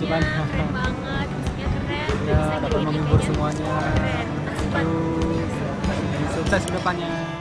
Makasih banyak. keren banget musiknya keren Ya, dapat menghibur semuanya. keren Asik Thank Sukses ke depannya.